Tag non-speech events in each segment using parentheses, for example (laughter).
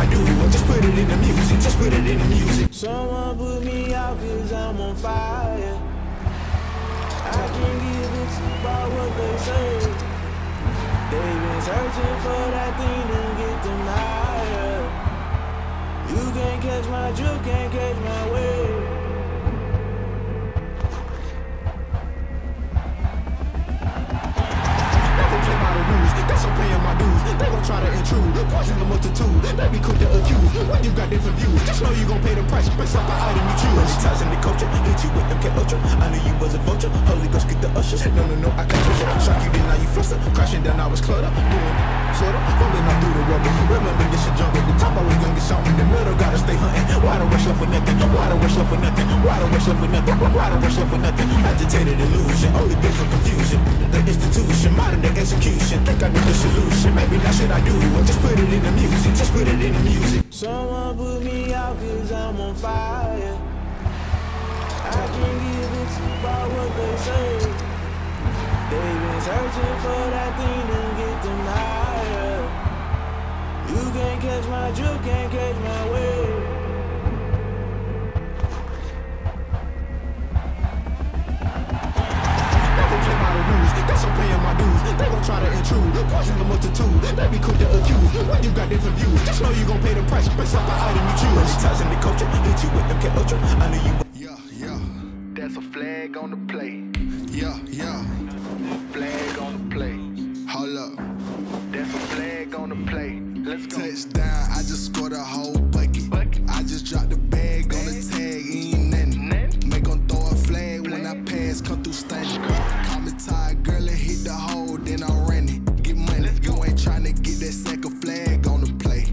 I do? Just put it in the music, just put it in the music. Someone put me out cause I'm on fire. I can't give a fuck about what they say. They've been searching for that thing to get them higher. You can't catch my drift, can't catch my wave. Poison the multitude. They be quick to accuse when you got different views. Just know you gon' pay the price based off the item you choose. Many ties in the culture, hit you with MK Ultra. I knew you was a vulture. Holy Ghost get the ushers. No, no, no, I can't push it. Shock you, then now you fluster. Crashing down, I was clutter. Doing sorta, rolling up through the rubber. Remember this shit jump at the top. I was young and song in the middle. Gotta stay hunting. Why the rush love for nothing? Why the rush love for nothing? Why the rush love for nothing? Why the rush love for nothing? Agitated illusion, only been for confusion. The institution, modern day execution. Think I knew the solution. Maybe that's what I do. it? Just put it in the music. Just put it in the music. Someone put me out cause I'm on fire. I can't give fuck about what they say. They've been searching for that thing to get them higher. You can't catch my drift, can't catch my wave. Never play by the rules, that's I'm paying my dues. They gon' try to intrude, poison the multitude. They be quick to accuse when you got different views. Just know you gon' pay the price based off the item you choose. Many ties in the culture, hit you with MK Ultra. I knew you. Yeah, yeah. That's a flag on the play. Yeah, yeah. Flag on the play. Hold up. That's a Let's go. Touchdown, I just scored a whole bucket. I just dropped the bag on the tag, ain't nothing. Make 'em throw a flag when I pass, come through stunning. Call me tired, girl, and hit the hole, then I'm running. Get money, you ain't tryna get that second flag on the play.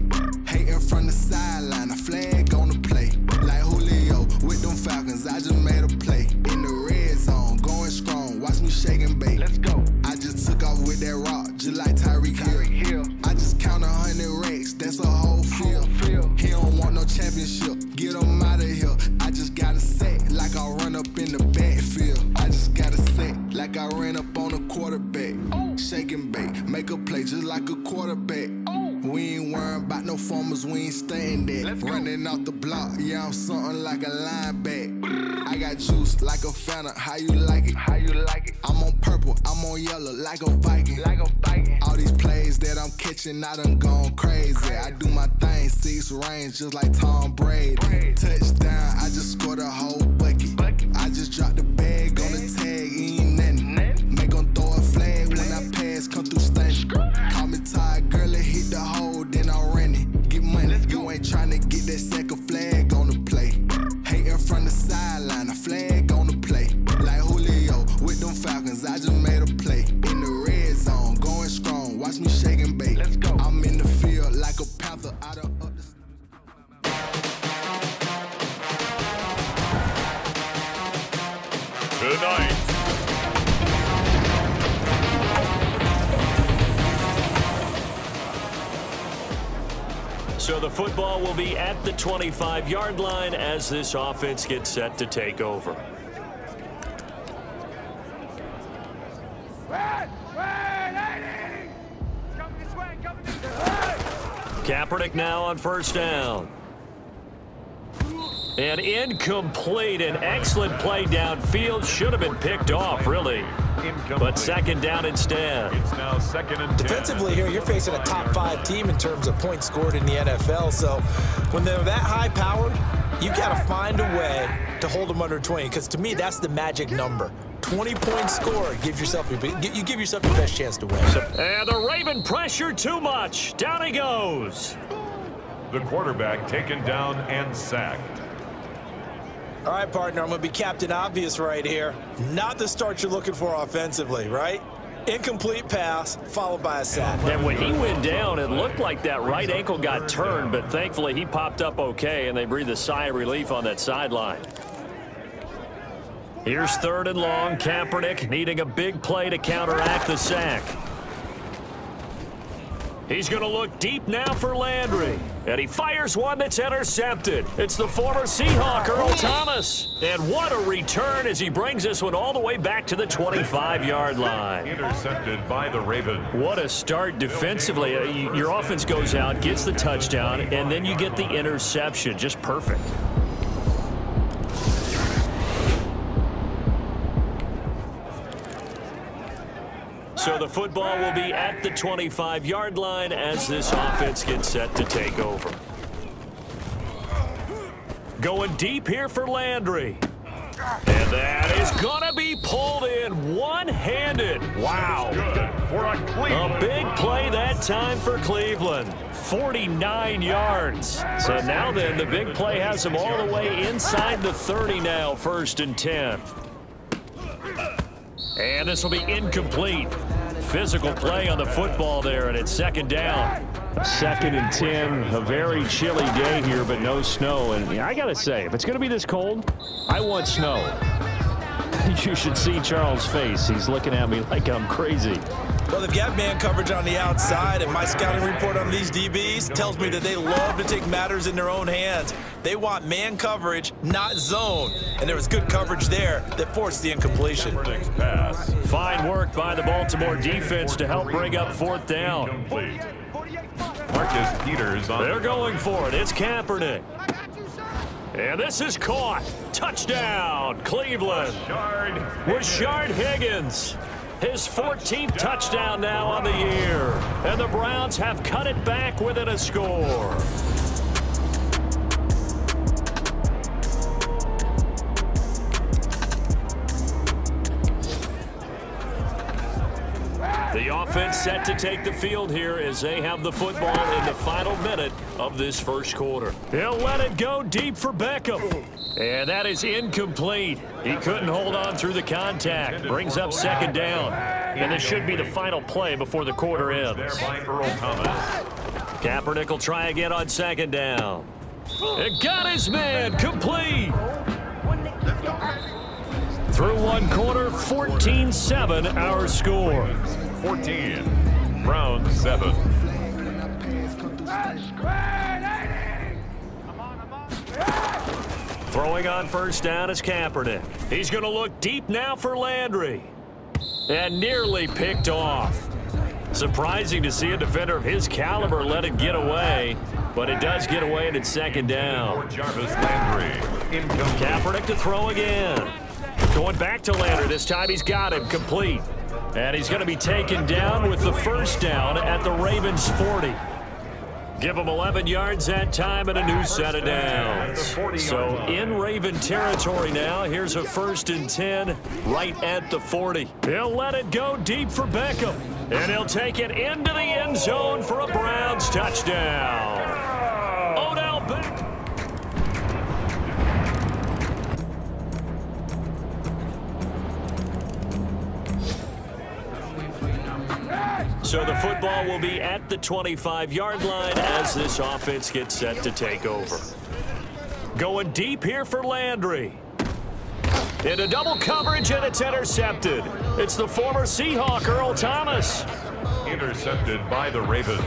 Hating from the sideline, a flag on the play. Like Julio with them Falcons, I just made a play. In the red zone, going strong, watch me shake and bake. Let's go. I just took off with that rock, just like Tyreek Hill. No we ain't staying there. Running off the block, yeah, I'm something like a lineback. I got juice like a fountain, how you like it? How you like it? I'm on purple, I'm on yellow, like a Viking. Like a Viking. All these plays that I'm catching, I done gone crazy. I do my thing, six range, just like Tom Brady. Touchdown, I just scored a whole bucket. I just dropped the So the football will be at the 25-yard line as this offense gets set to take over. Kaepernick now on first down. And incomplete. An excellent play downfield. Should have been picked off, really. But second down instead. It's now second and 10. Defensively here, you're facing a top five team in terms of points scored in the NFL. So when they're that high powered, you've got to find a way to hold them under 20. Because to me, that's the magic number. 20 points scored. Give yourself your, you give yourself your best chance to win. And the Raven pressure too much. Down he goes. The quarterback taken down and sacked. All right, partner, I'm going to be Captain Obvious right here. Not the start you're looking for offensively, right? Incomplete pass, followed by a sack. And when he went down, it looked like that right ankle got turned, but thankfully he popped up okay, and they breathed a sigh of relief on that sideline. Here's third and long. Kaepernick needing a big play to counteract the sack. He's going to look deep now for Landry. And he fires one that's intercepted. It's the former Seahawk, Earl Thomas. And what a return as he brings this one all the way back to the 25-yard line. Intercepted by the Ravens. What a start defensively. Uh, your offense goes out, gets the touchdown, and then you get the interception. Just perfect. So the football will be at the 25-yard line as this offense gets set to take over. Going deep here for Landry. And that is going to be pulled in one-handed. Wow. A, big play that time for Cleveland. 49 yards. So now then, the big play has them all the way inside the 30 now, first and 10. And this will be incomplete. Physical play on the football there, and it's second down. Second and 10, a very chilly day here, but no snow. And I got to say, if it's going to be this cold, I want snow. (laughs) you should see Charles' face. He's looking at me like I'm crazy. Well, they've got man coverage on the outside, and my scouting report on these DBs tells me that they love to take matters in their own hands. They want man coverage, not zone. And there was good coverage there that forced the incompletion. pass. Fine work by the Baltimore defense to help bring up fourth down. Marcus Peters on They're going for it. It's Kaepernick. And this is caught. Touchdown, Cleveland. Rashard Higgins. His 14th touchdown now on the year. And the Browns have cut it back within a score. The offense set to take the field here as they have the football in the final minute of this first quarter. He'll let it go deep for Beckham. And that is incomplete. He couldn't hold on through the contact. Brings up second down. And this should be the final play before the quarter ends. Kaepernick will try again on second down. It got his man complete. Through one quarter, 14-7 our score. 14. Browns 7. Throwing on first down is Kaepernick. He's going to look deep now for Landry. And nearly picked off. Surprising to see a defender of his caliber let it get away, but it does get away and it's second down. Jarvis Landry. Kaepernick to throw again. Going back to Landry. This time he's got him complete. And he's going to be taken down with the first down at the Ravens 40. Give him 11 yards that time and a new set of downs. So in Raven territory now, here's a first and 10 right at the 40. He'll let it go deep for Beckham. And he'll take it into the end zone for a Browns touchdown. So the football will be at the 25-yard line as this offense gets set to take over. Going deep here for Landry. Into double coverage, and it's intercepted. It's the former Seahawk, Earl Thomas. Intercepted by the Ravens.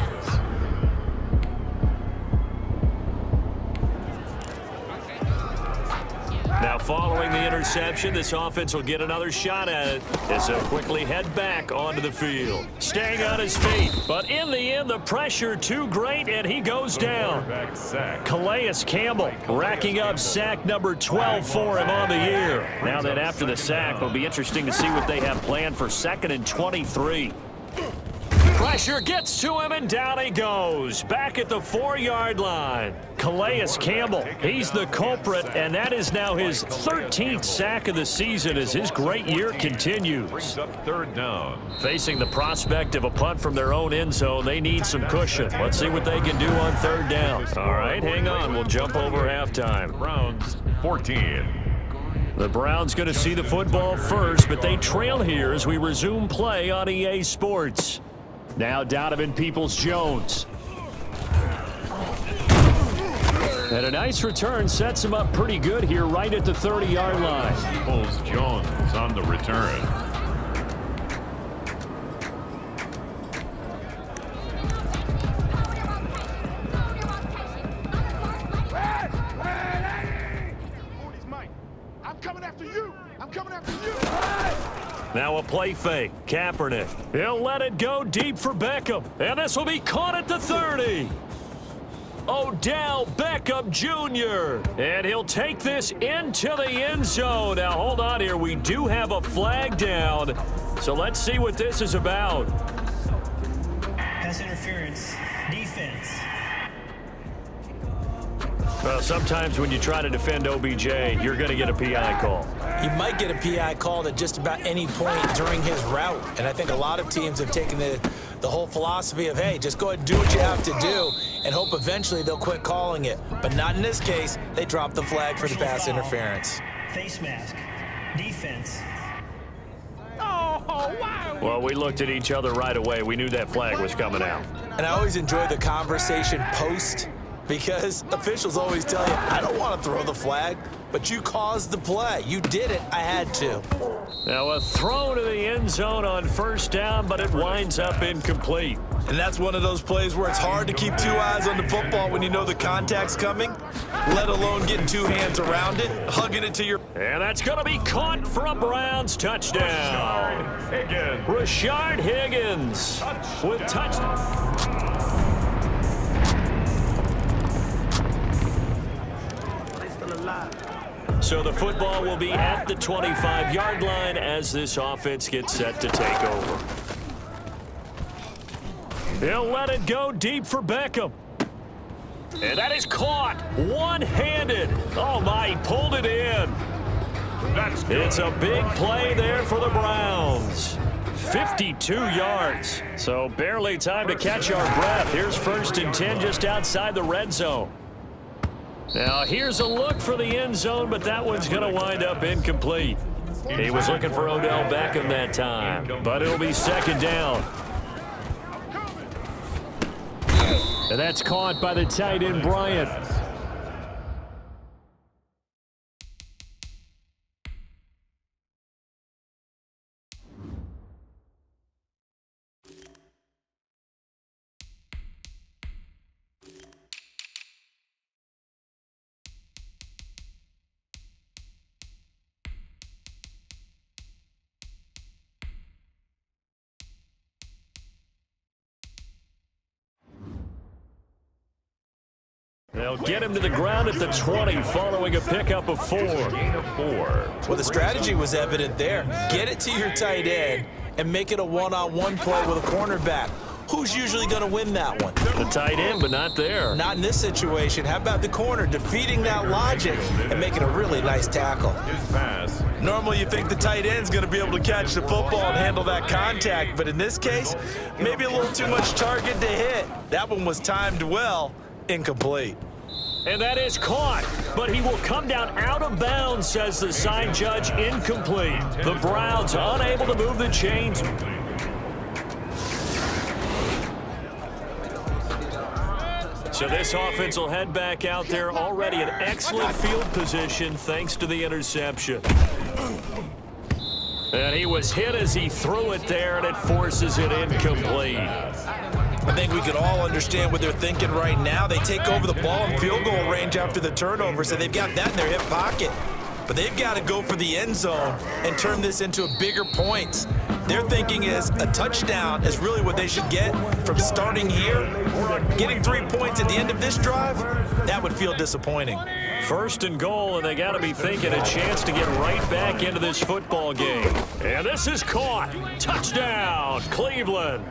Now, following the interception, this offense will get another shot at it as they'll quickly head back onto the field. Staying on his feet, but in the end, the pressure too great, and he goes down. Calais Campbell racking up sack number 12 for him on the year. Now then, after the sack, it'll be interesting to see what they have planned for second and 23. Pressure gets to him, and down he goes. Back at the four-yard line. Calais Campbell, he's the culprit, and that is now his 13th sack of the season as his great year continues. Third down. Facing the prospect of a punt from their own end zone, they need some cushion. Let's see what they can do on third down. All right, hang on. We'll jump over halftime. Browns 14. The Browns going to see the football first, but they trail here as we resume play on EA Sports. Now Donovan Peoples-Jones. And a nice return sets him up pretty good here right at the 30-yard line. Peoples Jones on the return. Now a play fake. Kaepernick. He'll let it go deep for Beckham. And this will be caught at the 30. Odell Beckham Jr. And he'll take this into the end zone. Now, hold on here. We do have a flag down. So let's see what this is about. Pass interference. Defense. Well, sometimes when you try to defend OBJ, you're going to get a PI call. You might get a PI called at just about any point during his route. And I think a lot of teams have taken the, the whole philosophy of, hey, just go ahead and do what you have to do and hope eventually they'll quit calling it. But not in this case. They dropped the flag for the pass interference. Face mask. Defense. Oh wow! Well, we looked at each other right away. We knew that flag was coming out. And I always enjoy the conversation post because officials always tell you, I don't want to throw the flag, but you caused the play. You did it. I had to. Now a throw to the end zone on first down, but it winds up incomplete. And that's one of those plays where it's hard to keep two eyes on the football when you know the contact's coming, let alone getting two hands around it, hugging it to your... And that's going to be caught for a Browns touchdown. Higgins. Rashard Higgins with touchdown. So the football will be at the 25-yard line as this offense gets set to take over. He'll let it go deep for Beckham. And that is caught one-handed. Oh, my, he pulled it in. That's. It's a big play there for the Browns. 52 yards. So barely time to catch our breath. Here's first and 10 just outside the red zone. Now here's a look for the end zone, but that one's going to wind up incomplete. He was looking for Odell Beckham that time, but it'll be second down. And that's caught by the tight end, Bryant. They'll get him to the ground at the 20 following a pickup of four. Gain of four. Well, the strategy was evident there. Get it to your tight end and make it a one-on-one play with a cornerback. Who's usually going to win that one? The tight end, but not there. Not in this situation. How about the corner defeating that logic and making a really nice tackle? Normally you think the tight end's going to be able to catch the football and handle that contact, but in this case, maybe a little too much target to hit. That one was timed well, incomplete. And that is caught, but he will come down out of bounds, says the sign judge, incomplete. The Browns unable to move the chains. So this offense will head back out there already in excellent field position thanks to the interception. And he was hit as he threw it there, and it forces it incomplete. I think we could all understand what they're thinking right now. They take over the ball in field goal range after the turnover, so they've got that in their hip pocket. But they've got to go for the end zone and turn this into a bigger point. Their thinking is a touchdown is really what they should get from starting here. Getting three points at the end of this drive, that would feel disappointing. First and goal, and they got to be thinking a chance to get right back into this football game. And this is caught. Touchdown, Cleveland.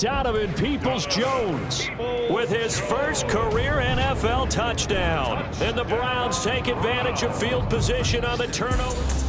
Donovan Peoples-Jones with his first career NFL touchdown. And the Browns take advantage of field position on the turnover.